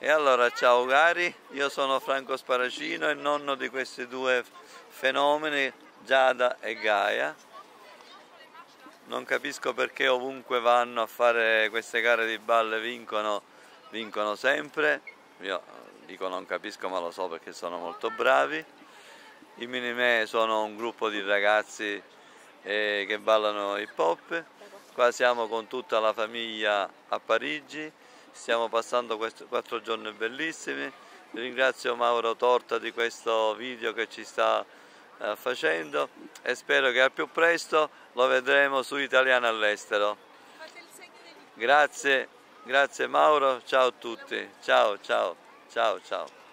E allora ciao cari, io sono Franco Sparacino, il nonno di questi due fenomeni, Giada e Gaia. Non capisco perché ovunque vanno a fare queste gare di balle vincono, vincono sempre. Io dico non capisco ma lo so perché sono molto bravi. I Minime sono un gruppo di ragazzi eh, che ballano hip hop. Qua siamo con tutta la famiglia a Parigi stiamo passando questi quattro giorni bellissimi. Ringrazio Mauro Torta di questo video che ci sta eh, facendo e spero che al più presto lo vedremo su Italiano all'estero. Grazie, grazie Mauro, ciao a tutti, ciao ciao, ciao ciao.